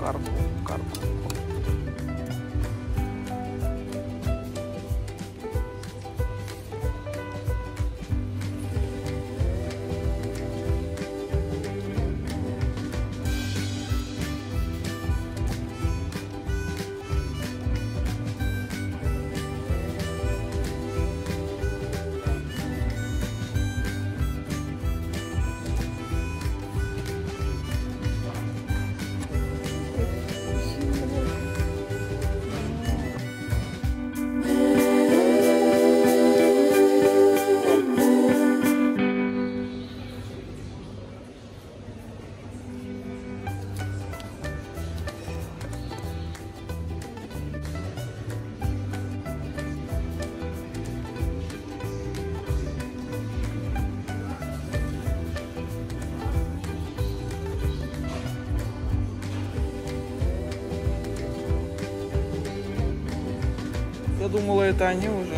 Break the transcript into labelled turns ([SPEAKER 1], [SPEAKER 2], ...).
[SPEAKER 1] ਕਰ ਦੋ ਕਰ ਦੋ Я думала, это они уже.